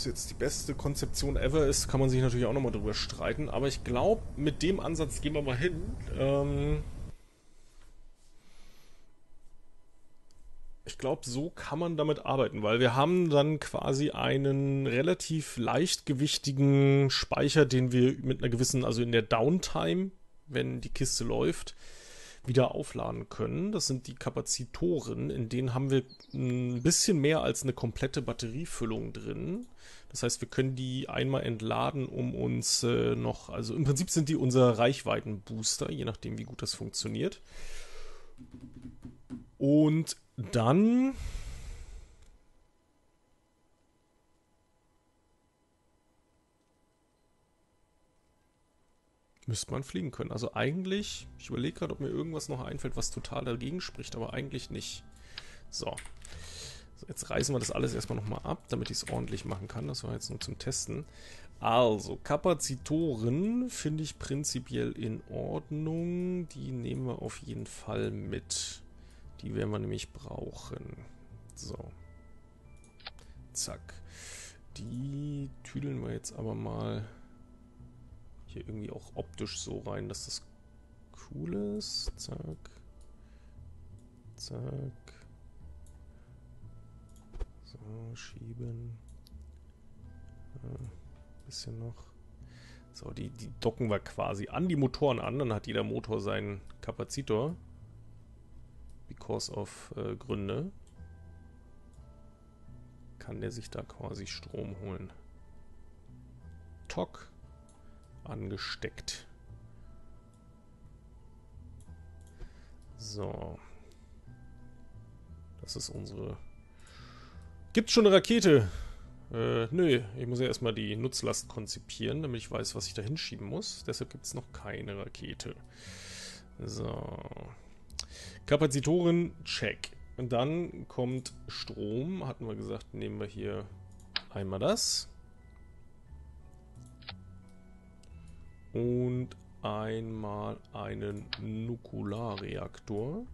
das jetzt die beste Konzeption ever ist, kann man sich natürlich auch nochmal drüber streiten. Aber ich glaube, mit dem Ansatz gehen wir mal hin. Ähm ich glaube, so kann man damit arbeiten, weil wir haben dann quasi einen relativ leichtgewichtigen Speicher, den wir mit einer gewissen, also in der Downtime, wenn die Kiste läuft, wieder aufladen können. Das sind die Kapazitoren, in denen haben wir ein bisschen mehr als eine komplette Batteriefüllung drin. Das heißt, wir können die einmal entladen, um uns äh, noch, also im Prinzip sind die unser Reichweitenbooster, je nachdem, wie gut das funktioniert. Und dann müsste man fliegen können. Also eigentlich, ich überlege gerade, ob mir irgendwas noch einfällt, was total dagegen spricht, aber eigentlich nicht. So. so jetzt reißen wir das alles erstmal nochmal ab, damit ich es ordentlich machen kann. Das war jetzt nur zum Testen. Also, Kapazitoren finde ich prinzipiell in Ordnung. Die nehmen wir auf jeden Fall mit. Die werden wir nämlich brauchen. So. Zack. Die tüdeln wir jetzt aber mal hier irgendwie auch optisch so rein, dass das cool ist. Zack. Zack. So, schieben. Ja, bisschen noch. So, die, die docken wir quasi an die Motoren an. Dann hat jeder Motor seinen Kapazitor. Because of äh, Gründe. Kann der sich da quasi Strom holen. Tock angesteckt. So. Das ist unsere... Gibt schon eine Rakete? Äh, nö. Ich muss ja erstmal die Nutzlast konzipieren, damit ich weiß, was ich da hinschieben muss. Deshalb gibt es noch keine Rakete. So. Kapazitoren, check. Und dann kommt Strom. Hatten wir gesagt, nehmen wir hier einmal das. Und einmal einen Nukularreaktor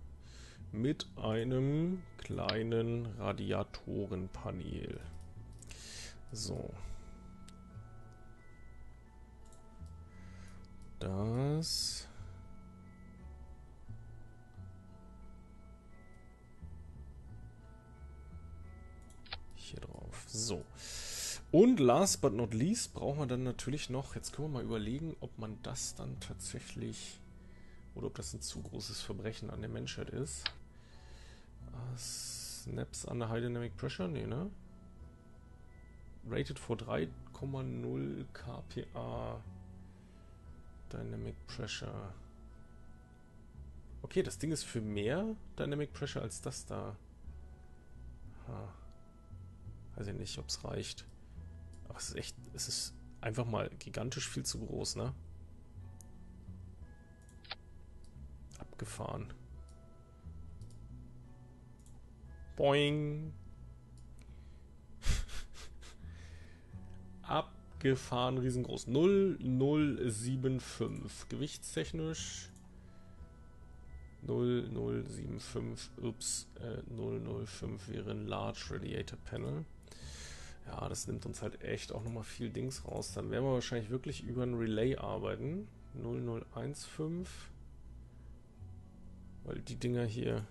mit einem kleinen Radiatorenpanel. So. Das hier drauf. So. Und last but not least brauchen wir dann natürlich noch, jetzt können wir mal überlegen, ob man das dann tatsächlich, oder ob das ein zu großes Verbrechen an der Menschheit ist. Uh, snaps under High Dynamic Pressure? Nee, ne? Rated for 3,0 kPa Dynamic Pressure. Okay, das Ding ist für mehr Dynamic Pressure als das da. Ha. Weiß ich nicht, ob es reicht. Aber es ist echt, es ist einfach mal gigantisch viel zu groß, ne? Abgefahren. Boing. Abgefahren, riesengroß. 0075. Gewichtstechnisch 0075. Ups, äh, 005 wäre ein Large Radiator Panel. Ja, das nimmt uns halt echt auch nochmal viel Dings raus. Dann werden wir wahrscheinlich wirklich über ein Relay arbeiten. 0015. Weil die Dinger hier...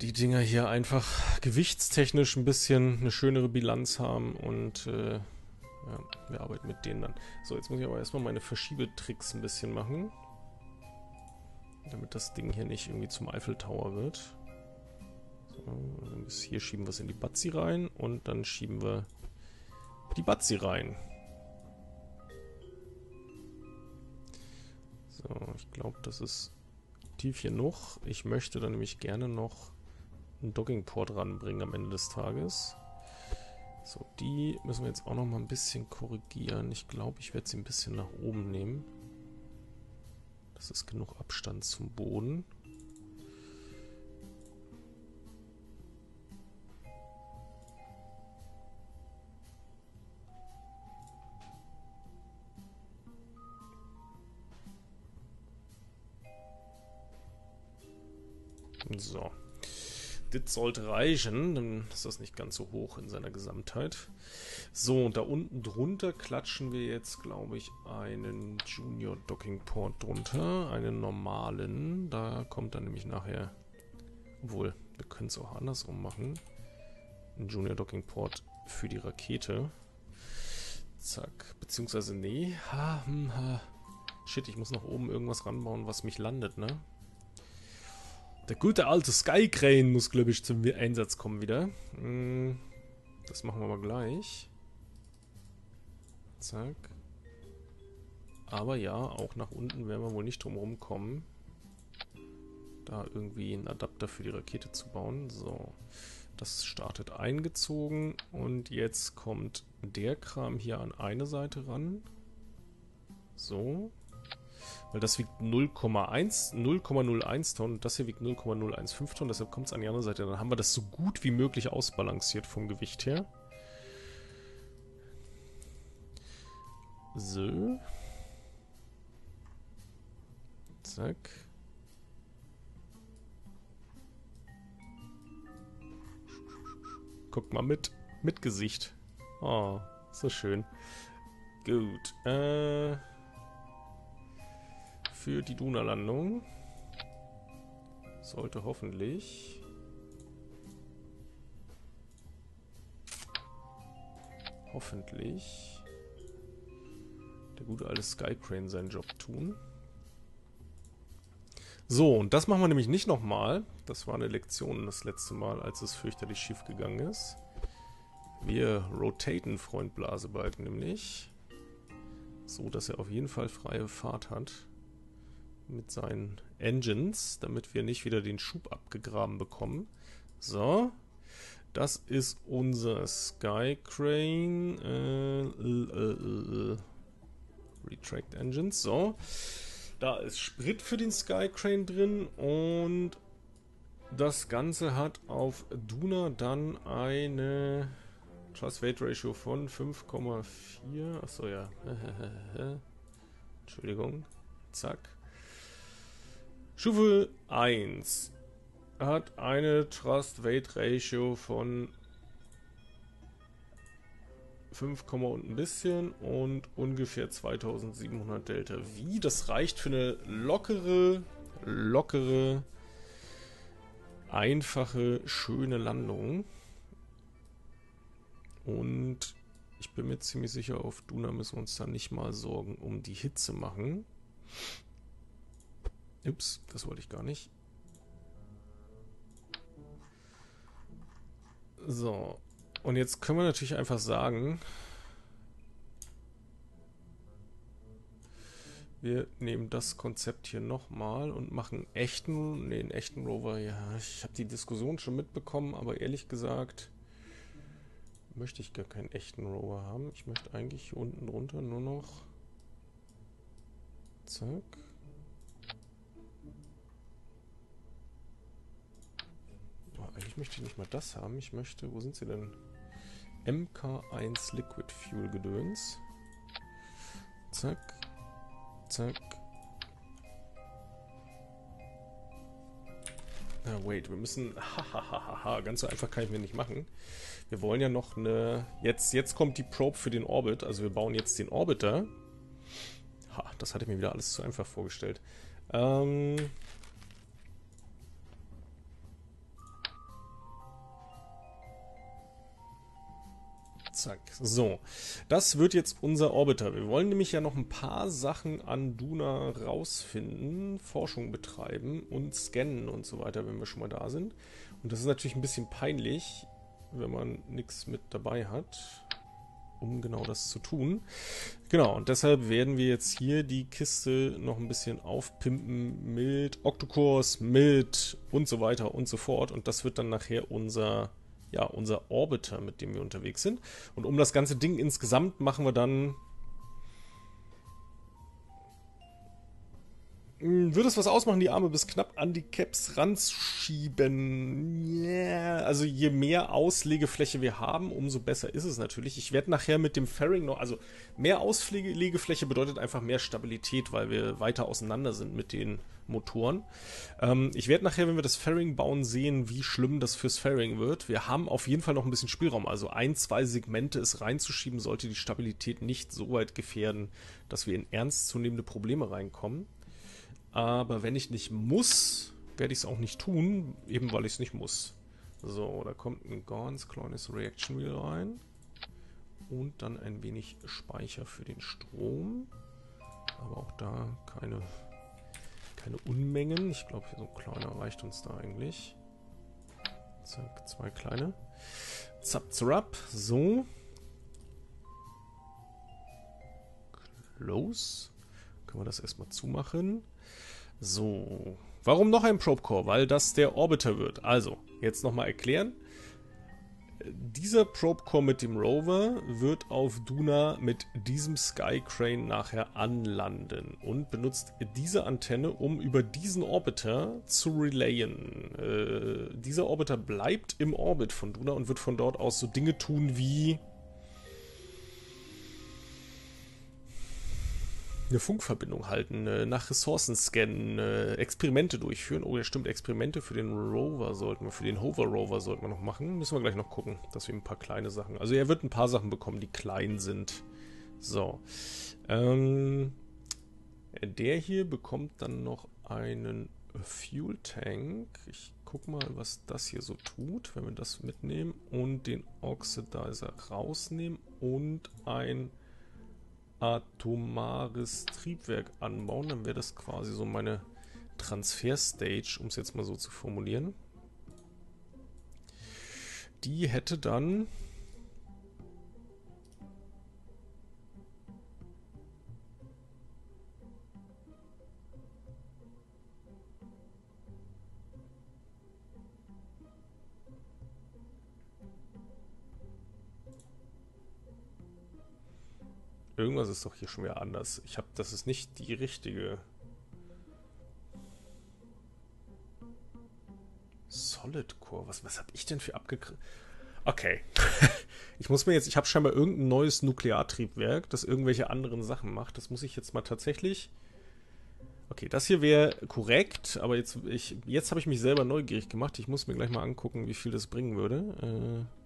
Die Dinger hier einfach gewichtstechnisch ein bisschen eine schönere Bilanz haben und äh, ja, wir arbeiten mit denen dann. So, jetzt muss ich aber erstmal meine Verschiebetricks ein bisschen machen. Damit das Ding hier nicht irgendwie zum Eiffel Tower wird. Hier schieben wir es in die Batzi rein und dann schieben wir die Batzi rein. So, ich glaube, das ist tief genug. Ich möchte dann nämlich gerne noch einen Dockingport ranbringen am Ende des Tages. So, die müssen wir jetzt auch noch mal ein bisschen korrigieren. Ich glaube, ich werde sie ein bisschen nach oben nehmen. Das ist genug Abstand zum Boden. Sollte reichen, dann ist das nicht ganz so hoch in seiner Gesamtheit. So, und da unten drunter klatschen wir jetzt, glaube ich, einen Junior Docking Port drunter. Einen normalen. Da kommt dann nämlich nachher... Obwohl, wir können es auch andersrum machen. Ein Junior Docking Port für die Rakete. Zack. Beziehungsweise, nee. Ha, hm, ha. Shit, ich muss nach oben irgendwas ranbauen, was mich landet, ne? Der gute alte Skycrane muss, glaube ich, zum Einsatz kommen wieder. Hm, das machen wir mal gleich. Zack. Aber ja, auch nach unten werden wir wohl nicht drum herum kommen, da irgendwie einen Adapter für die Rakete zu bauen. So, das startet eingezogen und jetzt kommt der Kram hier an eine Seite ran. So. Weil das wiegt 0,1, 0,01 Tonnen und das hier wiegt 0,015 Tonnen, deshalb kommt es an die andere Seite. Dann haben wir das so gut wie möglich ausbalanciert vom Gewicht her. So. Zack. Guck mal mit. Mit Gesicht. Oh, so schön. Gut. Äh für die Duna-Landung. Sollte hoffentlich... Hoffentlich der gute alte Skycrane seinen Job tun. So, und das machen wir nämlich nicht nochmal. Das war eine Lektion das letzte Mal, als es fürchterlich schief gegangen ist. Wir rotaten Freund Blasebalg nämlich. So, dass er auf jeden Fall freie Fahrt hat mit seinen Engines, damit wir nicht wieder den Schub abgegraben bekommen. So, das ist unser Skycrane. Äh, äh, äh, Retract Engines. So, da ist Sprit für den Skycrane drin und das Ganze hat auf Duna dann eine Trust Weight Ratio von 5,4. Achso, ja. Entschuldigung. Zack. Stufe 1 hat eine Trust-Weight-Ratio von 5, und ein bisschen und ungefähr 2700 Delta V. Das reicht für eine lockere, lockere, einfache, schöne Landung. Und ich bin mir ziemlich sicher, auf Duna müssen wir uns dann nicht mal Sorgen um die Hitze machen. Ups, das wollte ich gar nicht. So. Und jetzt können wir natürlich einfach sagen, wir nehmen das Konzept hier nochmal und machen echten, nee, einen echten Rover. Ja, ich habe die Diskussion schon mitbekommen, aber ehrlich gesagt möchte ich gar keinen echten Rover haben. Ich möchte eigentlich unten drunter nur noch zack eigentlich möchte ich nicht mal das haben. Ich möchte, wo sind sie denn? MK1 Liquid Fuel Gedöns. Zack. Zack. Na, ah, wait, wir müssen... Hahaha, ganz so einfach kann ich mir nicht machen. Wir wollen ja noch eine... Jetzt, jetzt kommt die Probe für den Orbit. Also wir bauen jetzt den Orbiter. Ha, das hatte ich mir wieder alles zu einfach vorgestellt. Ähm... Zack. So, das wird jetzt unser Orbiter. Wir wollen nämlich ja noch ein paar Sachen an Duna rausfinden, Forschung betreiben und scannen und so weiter, wenn wir schon mal da sind. Und das ist natürlich ein bisschen peinlich, wenn man nichts mit dabei hat, um genau das zu tun. Genau, und deshalb werden wir jetzt hier die Kiste noch ein bisschen aufpimpen mit Octokurs, mit und so weiter und so fort. Und das wird dann nachher unser ja, unser Orbiter, mit dem wir unterwegs sind. Und um das ganze Ding insgesamt machen wir dann würde es was ausmachen, die Arme bis knapp an die Caps ranzuschieben? Yeah. Also je mehr Auslegefläche wir haben, umso besser ist es natürlich. Ich werde nachher mit dem Fairing noch, also mehr Auslegefläche bedeutet einfach mehr Stabilität, weil wir weiter auseinander sind mit den Motoren. Ähm, ich werde nachher, wenn wir das Fairing bauen, sehen, wie schlimm das fürs Fairing wird. Wir haben auf jeden Fall noch ein bisschen Spielraum. Also ein, zwei Segmente es reinzuschieben, sollte die Stabilität nicht so weit gefährden, dass wir in ernstzunehmende Probleme reinkommen. Aber wenn ich nicht muss, werde ich es auch nicht tun, eben weil ich es nicht muss. So, da kommt ein ganz kleines Reaction Wheel rein. Und dann ein wenig Speicher für den Strom. Aber auch da keine, keine Unmengen. Ich glaube, so ein kleiner reicht uns da eigentlich. Zack, zwei kleine. Zap, zap. So. Close. Können wir das erstmal zumachen. So, warum noch ein Probe Core? Weil das der Orbiter wird. Also, jetzt nochmal erklären. Dieser Probe Core mit dem Rover wird auf Duna mit diesem Sky Crane nachher anlanden und benutzt diese Antenne, um über diesen Orbiter zu relayen. Äh, dieser Orbiter bleibt im Orbit von Duna und wird von dort aus so Dinge tun wie eine Funkverbindung halten, nach Ressourcen scannen, Experimente durchführen. Oh ja, stimmt, Experimente für den Rover sollten wir, für den Hover Rover sollten wir noch machen. Müssen wir gleich noch gucken, dass wir ein paar kleine Sachen. Also er wird ein paar Sachen bekommen, die klein sind. So. Ähm, der hier bekommt dann noch einen Fuel Tank. Ich guck mal, was das hier so tut, wenn wir das mitnehmen und den Oxidizer rausnehmen und ein atomares Triebwerk anbauen, dann wäre das quasi so meine Transfer-Stage, um es jetzt mal so zu formulieren. Die hätte dann Irgendwas ist doch hier schon wieder anders. Ich habe, das ist nicht die richtige. Solid Core. Was, was habe ich denn für abgekriegt? Okay. ich muss mir jetzt, ich habe scheinbar irgendein neues Nukleartriebwerk, das irgendwelche anderen Sachen macht. Das muss ich jetzt mal tatsächlich. Okay, das hier wäre korrekt, aber jetzt, jetzt habe ich mich selber neugierig gemacht. Ich muss mir gleich mal angucken, wie viel das bringen würde. Äh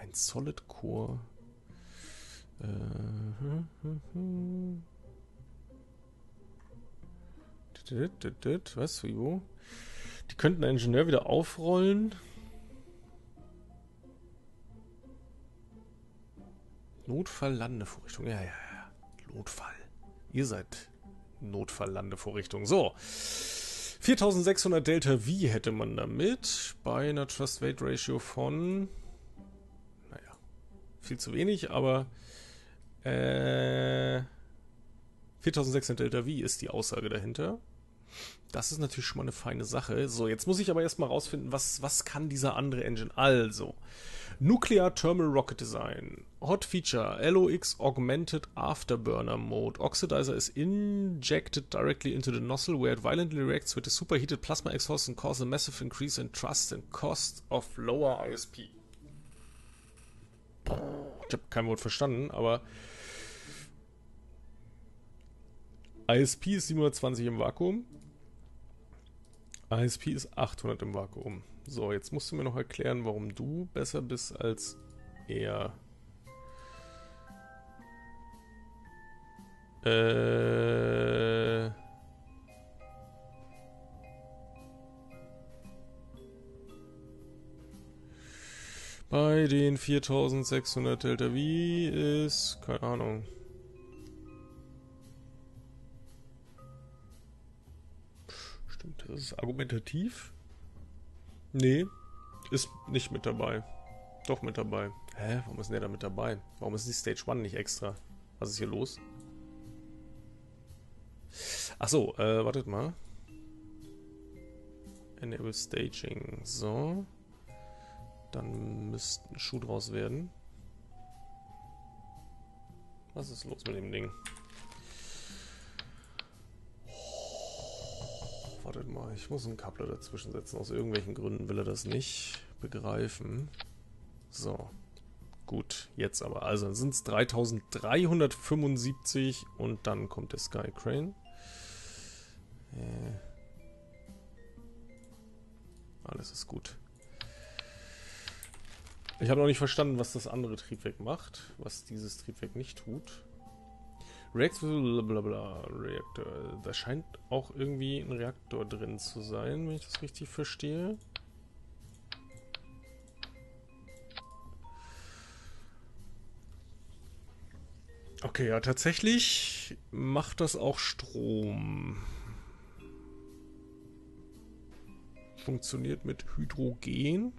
ein Solid Core. Äh, hm, hm. Was? Wie wo? Die könnten einen Ingenieur wieder aufrollen. Notfall-Landevorrichtung. Ja, ja, ja. Notfall. Ihr seid Notfall-Landevorrichtung. So. 4600 Delta V hätte man damit. Bei einer Trust-Weight-Ratio von viel zu wenig, aber äh, 4600 Delta V ist die Aussage dahinter. Das ist natürlich schon mal eine feine Sache. So, jetzt muss ich aber erstmal rausfinden, was, was kann dieser andere Engine? Also, Nuclear Thermal Rocket Design. Hot Feature, LOX Augmented Afterburner Mode. Oxidizer is injected directly into the nozzle where it violently reacts with the superheated plasma exhaust and causes a massive increase in thrust and cost of lower ISP. Ich habe kein Wort verstanden, aber ISP ist 720 im Vakuum. ISP ist 800 im Vakuum. So, jetzt musst du mir noch erklären, warum du besser bist als er. Äh... Bei den 4600 Delta V ist, keine Ahnung. Stimmt, das ist argumentativ? Nee, ist nicht mit dabei. Doch mit dabei. Hä, warum ist denn der da mit dabei? Warum ist die Stage 1 nicht extra? Was ist hier los? Achso, äh, wartet mal. Enable Staging. So. Dann müsste ein Schuh draus werden. Was ist los mit dem Ding? Oh, wartet mal, ich muss einen Kappler dazwischen setzen. Aus irgendwelchen Gründen will er das nicht begreifen. So. Gut, jetzt aber. Also dann sind es 3375 und dann kommt der Sky Crane. Äh. Alles ist gut. Ich habe noch nicht verstanden, was das andere Triebwerk macht, was dieses Triebwerk nicht tut. Reaktor, blablabla, Reaktor. Da scheint auch irgendwie ein Reaktor drin zu sein, wenn ich das richtig verstehe. Okay, ja, tatsächlich macht das auch Strom. Funktioniert mit Hydrogen.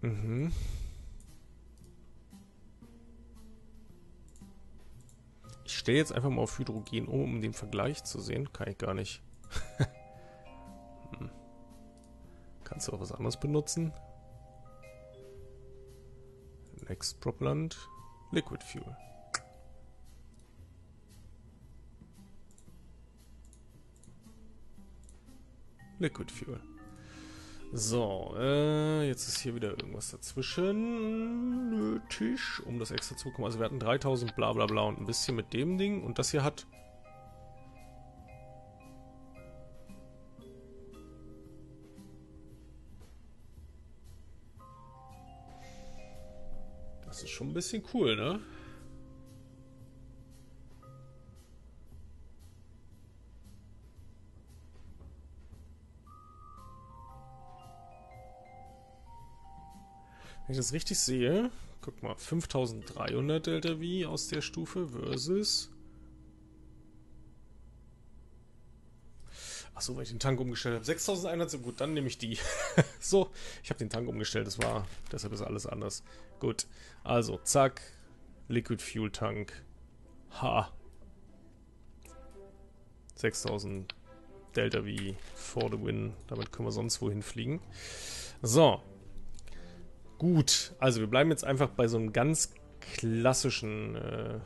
Mhm. Ich stelle jetzt einfach mal auf Hydrogen um, um den Vergleich zu sehen. Kann ich gar nicht. hm. Kannst du auch was anderes benutzen? Next Propellant. Liquid Fuel. Liquid Fuel. So, äh, jetzt ist hier wieder irgendwas dazwischen nötig, um das extra zu bekommen. Also wir hatten 3000 bla bla bla und ein bisschen mit dem Ding. Und das hier hat... Das ist schon ein bisschen cool, ne? Wenn ich das richtig sehe, guck mal, 5300 Delta V aus der Stufe versus... Achso, weil ich den Tank umgestellt habe. 6100, so gut, dann nehme ich die. so, ich habe den Tank umgestellt, das war, deshalb ist alles anders. Gut, also, zack, Liquid Fuel Tank. Ha. 6000 Delta V for the win. Damit können wir sonst wohin fliegen. So, Gut, also wir bleiben jetzt einfach bei so einem ganz klassischen äh,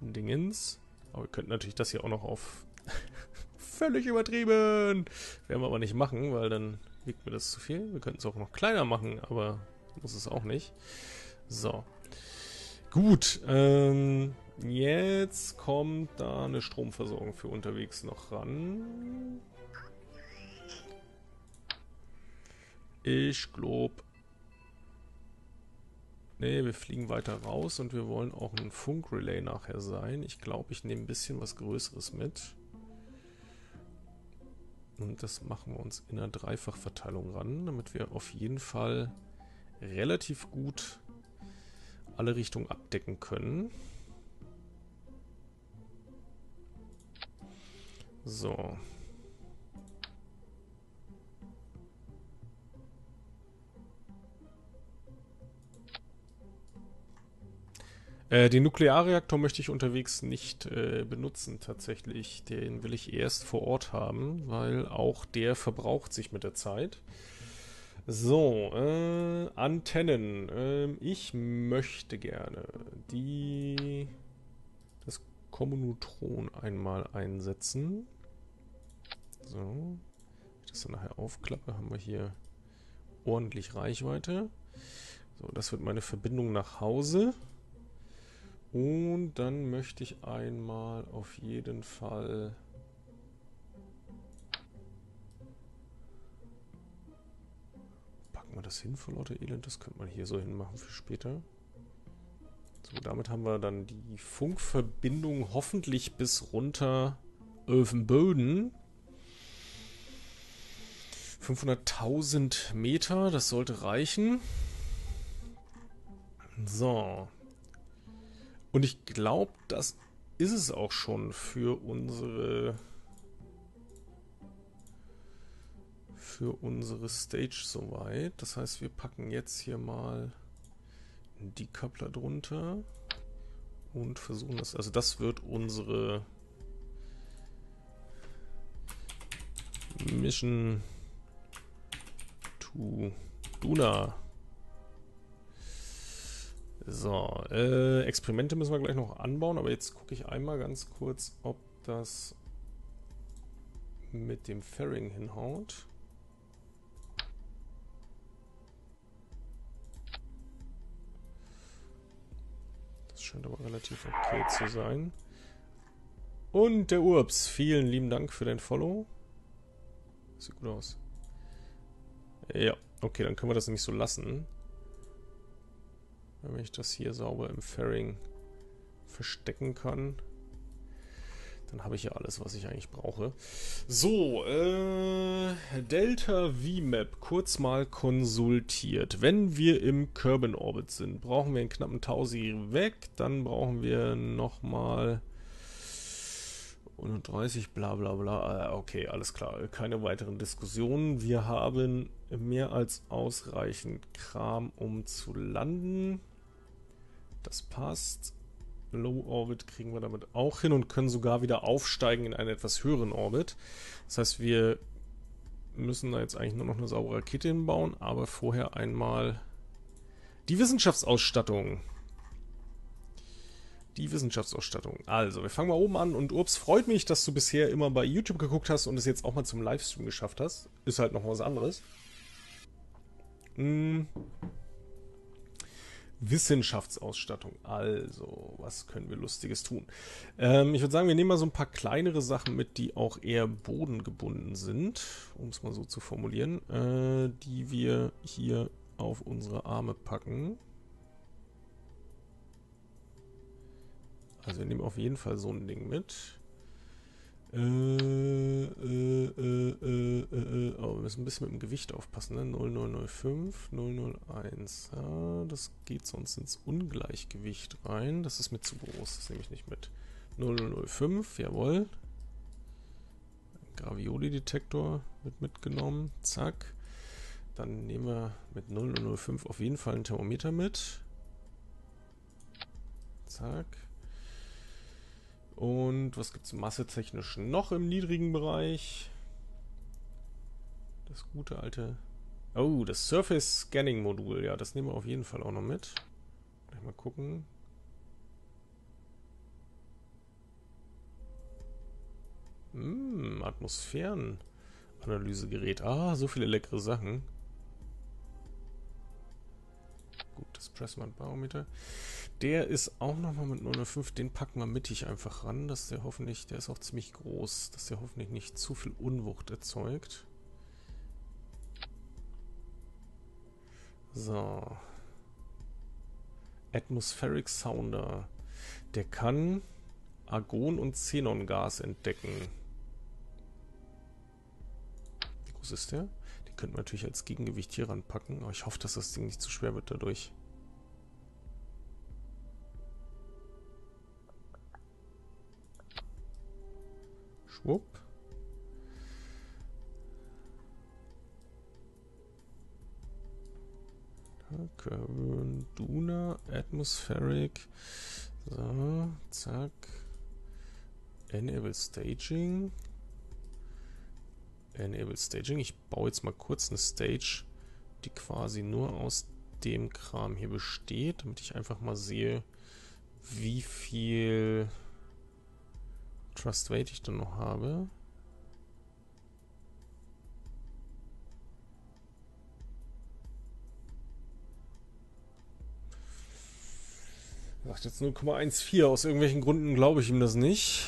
Dingens. Aber wir könnten natürlich das hier auch noch auf völlig übertrieben. Werden wir aber nicht machen, weil dann wiegt mir das zu viel. Wir könnten es auch noch kleiner machen, aber muss es auch nicht. So. Gut, ähm, jetzt kommt da eine Stromversorgung für unterwegs noch ran. Ich glaube... Ne, wir fliegen weiter raus und wir wollen auch ein Funkrelay nachher sein. Ich glaube, ich nehme ein bisschen was Größeres mit. Und das machen wir uns in einer Dreifachverteilung ran, damit wir auf jeden Fall relativ gut alle Richtungen abdecken können. So. Äh, den Nuklearreaktor möchte ich unterwegs nicht äh, benutzen tatsächlich. Den will ich erst vor Ort haben, weil auch der verbraucht sich mit der Zeit. So, äh, Antennen. Ähm, ich möchte gerne die das Kommunutron einmal einsetzen. So. Wenn ich das dann nachher aufklappe, haben wir hier ordentlich Reichweite. So, das wird meine Verbindung nach Hause. Und dann möchte ich einmal auf jeden Fall... Packen wir das hin vor lauter Elend? Das könnte man hier so hinmachen für später. So, damit haben wir dann die Funkverbindung hoffentlich bis runter auf den Boden. 500.000 Meter, das sollte reichen. So, und ich glaube, das ist es auch schon für unsere für unsere Stage soweit. Das heißt, wir packen jetzt hier mal einen Decoupler drunter und versuchen das. Also das wird unsere Mission to Duna so, äh, Experimente müssen wir gleich noch anbauen, aber jetzt gucke ich einmal ganz kurz, ob das mit dem Fairing hinhaut. Das scheint aber relativ okay zu sein. Und der Urbs, vielen lieben Dank für dein Follow. Sieht gut aus. Ja, okay, dann können wir das nämlich so lassen. Wenn ich das hier sauber im Fairing verstecken kann, dann habe ich ja alles, was ich eigentlich brauche. So, äh, Delta VMAP kurz mal konsultiert. Wenn wir im Kerbin Orbit sind, brauchen wir einen knappen Tausi weg, dann brauchen wir nochmal 130, bla bla bla. Ah, okay, alles klar. Keine weiteren Diskussionen. Wir haben mehr als ausreichend Kram, um zu landen. Das passt. Low Orbit kriegen wir damit auch hin und können sogar wieder aufsteigen in einen etwas höheren Orbit. Das heißt, wir müssen da jetzt eigentlich nur noch eine saubere Rakete hinbauen, aber vorher einmal die Wissenschaftsausstattung die Wissenschaftsausstattung. Also, wir fangen mal oben an und Ups, freut mich, dass du bisher immer bei YouTube geguckt hast und es jetzt auch mal zum Livestream geschafft hast. Ist halt noch was anderes. Hm. Wissenschaftsausstattung. Also, was können wir Lustiges tun? Ähm, ich würde sagen, wir nehmen mal so ein paar kleinere Sachen mit, die auch eher bodengebunden sind, um es mal so zu formulieren, äh, die wir hier auf unsere Arme packen. Also wir nehmen auf jeden Fall so ein Ding mit. Äh, äh, äh, äh, äh, oh, wir müssen ein bisschen mit dem Gewicht aufpassen, ne? 0005, 001. Ja, das geht sonst ins Ungleichgewicht rein. Das ist mir zu groß, das nehme ich nicht mit. 0005, jawohl. Gravioli-Detektor wird mitgenommen. Zack. Dann nehmen wir mit 0005 auf jeden Fall ein Thermometer mit. Zack. Und was gibt es massetechnisch noch im niedrigen Bereich? Das gute alte... Oh, das Surface Scanning Modul. Ja, das nehmen wir auf jeden Fall auch noch mit. Mal gucken. Hm, Atmosphärenanalysegerät. Ah, so viele leckere Sachen. Gut, das Pressmand-Barometer. Der ist auch nochmal mit 905. Den packen wir mittig einfach ran, dass der hoffentlich, der ist auch ziemlich groß, dass der hoffentlich nicht zu viel Unwucht erzeugt. So. Atmospheric Sounder. Der kann Argon und Xenongas entdecken. Wie groß ist der? Den könnten wir natürlich als Gegengewicht hier ranpacken, aber ich hoffe, dass das Ding nicht zu schwer wird dadurch. Schwupp. Current Duna Atmospheric. So, zack. Enable Staging. Enable Staging. Ich baue jetzt mal kurz eine Stage, die quasi nur aus dem Kram hier besteht, damit ich einfach mal sehe, wie viel Trust Weight ich dann noch habe. Sagt jetzt 0,14. Aus irgendwelchen Gründen glaube ich ihm das nicht.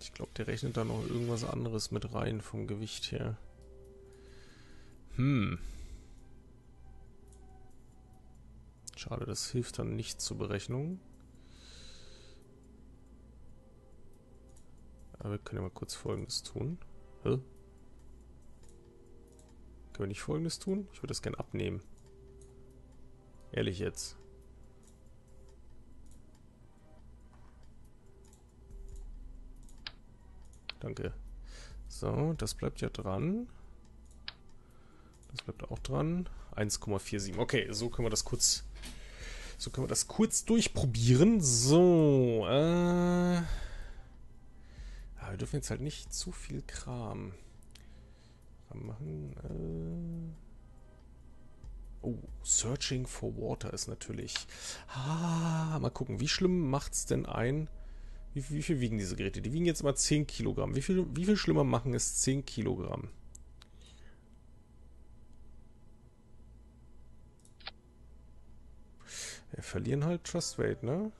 Ich glaube, der rechnet da noch irgendwas anderes mit rein vom Gewicht her. Hm. Schade, das hilft dann nicht zur Berechnung. Aber wir können ja mal kurz folgendes tun. Hä? Können wir nicht folgendes tun? Ich würde das gerne abnehmen. Ehrlich jetzt. Danke. So, das bleibt ja dran. Das bleibt auch dran. 1,47. Okay, so können wir das kurz so können wir das kurz durchprobieren. So, äh. Ja, wir dürfen jetzt halt nicht zu viel Kram machen. Oh, Searching for Water ist natürlich... Ah, mal gucken, wie schlimm macht's denn ein... Wie, wie, viel wiegen diese Geräte? Die wiegen jetzt immer 10 Kilogramm. Wie viel, wie viel schlimmer machen es 10 Kilogramm? Wir verlieren halt Trust Weight, ne?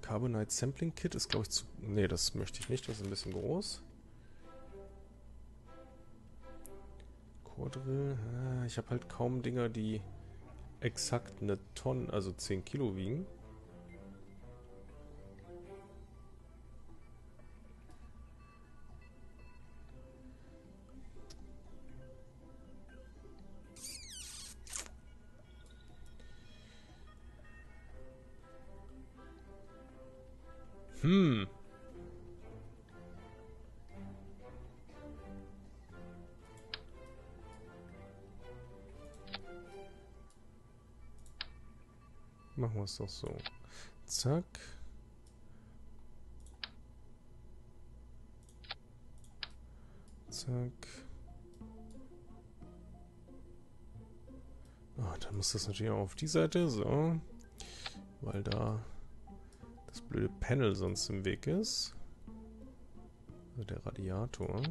Carbonite Sampling Kit ist, glaube ich, zu... Ne, das möchte ich nicht. Das ist ein bisschen groß. Quadrill. Ah, ich habe halt kaum Dinger, die exakt eine Tonne, also 10 Kilo wiegen. Hm. Machen wir es doch so. Zack. Zack. Oh, dann muss das natürlich auch auf die Seite, so. Weil da blöde Panel sonst im Weg ist. Also der Radiator.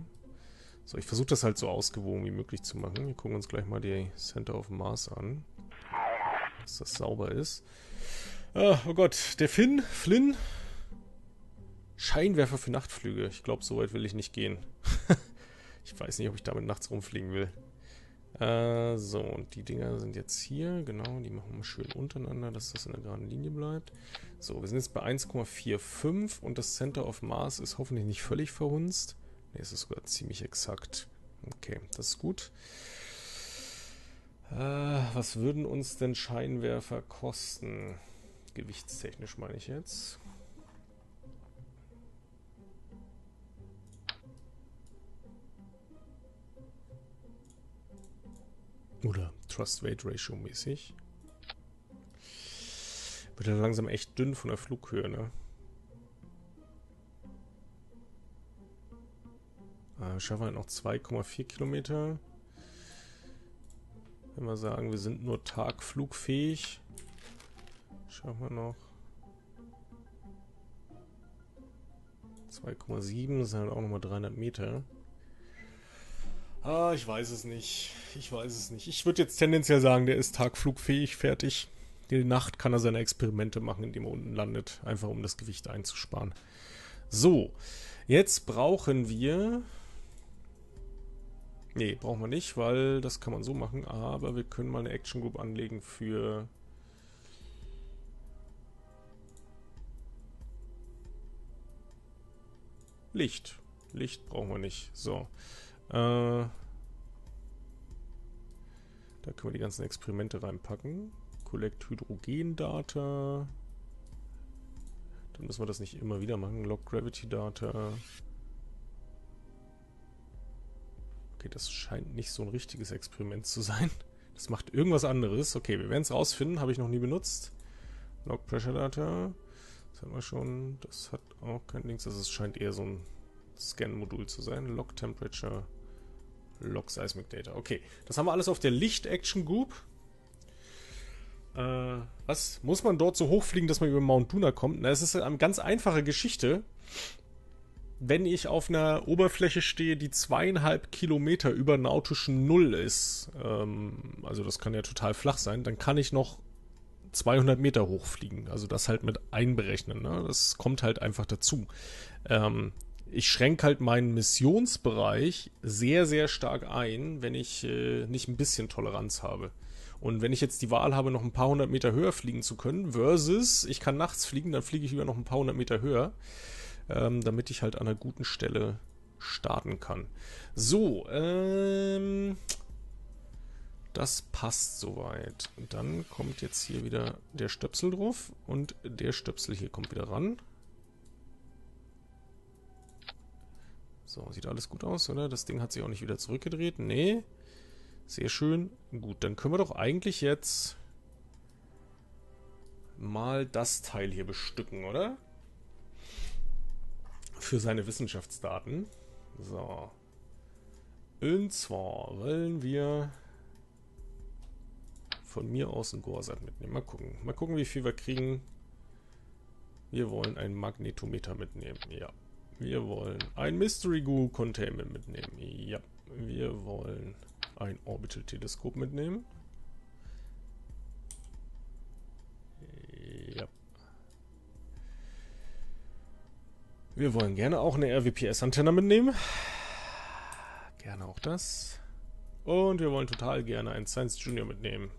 So, ich versuche das halt so ausgewogen wie möglich zu machen. Wir gucken uns gleich mal die Center of Mars an. Dass das sauber ist. Ah, oh Gott, der Finn, Flynn. Scheinwerfer für Nachtflüge. Ich glaube, so weit will ich nicht gehen. ich weiß nicht, ob ich damit nachts rumfliegen will. Äh, so, und die Dinger sind jetzt hier. Genau, die machen wir schön untereinander, dass das in der geraden Linie bleibt. So, wir sind jetzt bei 1,45 und das Center of Mars ist hoffentlich nicht völlig verhunzt. Ne, es ist sogar ziemlich exakt. Okay, das ist gut. Äh, was würden uns denn Scheinwerfer kosten? Gewichtstechnisch meine ich jetzt. Oder Trust-Weight-Ratio mäßig. Wird er langsam echt dünn von der Flughöhe, ne? Äh, schaffen wir noch 2,4 Kilometer. Wenn wir sagen, wir sind nur tagflugfähig. Schauen wir noch. 2,7 sind halt auch nochmal 300 Meter. Ah, ich weiß es nicht. Ich weiß es nicht. Ich würde jetzt tendenziell sagen, der ist tagflugfähig, fertig. Die Nacht kann er seine Experimente machen, indem er unten landet, einfach um das Gewicht einzusparen. So, jetzt brauchen wir... Nee, brauchen wir nicht, weil das kann man so machen, aber wir können mal eine Action Group anlegen für... Licht. Licht brauchen wir nicht. So. Äh, da können wir die ganzen Experimente reinpacken. Collect Hydrogen-Data. Dann müssen wir das nicht immer wieder machen. Log Gravity Data. Okay, das scheint nicht so ein richtiges Experiment zu sein. Das macht irgendwas anderes. Okay, wir werden es rausfinden. Habe ich noch nie benutzt. Log Pressure Data. Das haben wir schon. Das hat auch kein Links. Das ist, scheint eher so ein Scan-Modul zu sein. Log Temperature. Log Seismic Data. Okay, das haben wir alles auf der Licht-Action Group. Äh, was? Muss man dort so hochfliegen, dass man über Mount Duna kommt? Na, es ist eine ganz einfache Geschichte. Wenn ich auf einer Oberfläche stehe, die zweieinhalb Kilometer über nautischen Null ist, ähm, also das kann ja total flach sein, dann kann ich noch 200 Meter hochfliegen. Also das halt mit einberechnen. Ne? Das kommt halt einfach dazu. Ähm, ich schränke halt meinen Missionsbereich sehr, sehr stark ein, wenn ich äh, nicht ein bisschen Toleranz habe. Und wenn ich jetzt die Wahl habe, noch ein paar hundert Meter höher fliegen zu können, versus ich kann nachts fliegen, dann fliege ich lieber noch ein paar hundert Meter höher, ähm, damit ich halt an einer guten Stelle starten kann. So, ähm, das passt soweit. Dann kommt jetzt hier wieder der Stöpsel drauf und der Stöpsel hier kommt wieder ran. So, sieht alles gut aus, oder? Das Ding hat sich auch nicht wieder zurückgedreht. Nee. Sehr schön. Gut, dann können wir doch eigentlich jetzt mal das Teil hier bestücken, oder? Für seine Wissenschaftsdaten. So. Und zwar wollen wir von mir aus ein Gorsat mitnehmen. Mal gucken. Mal gucken, wie viel wir kriegen. Wir wollen ein Magnetometer mitnehmen. Ja. Wir wollen ein Mystery Goo Containment mitnehmen. Ja. Wir wollen ein Orbital Teleskop mitnehmen. Ja. Wir wollen gerne auch eine RWPS-Antenne mitnehmen. Gerne auch das. Und wir wollen total gerne einen Science Junior mitnehmen.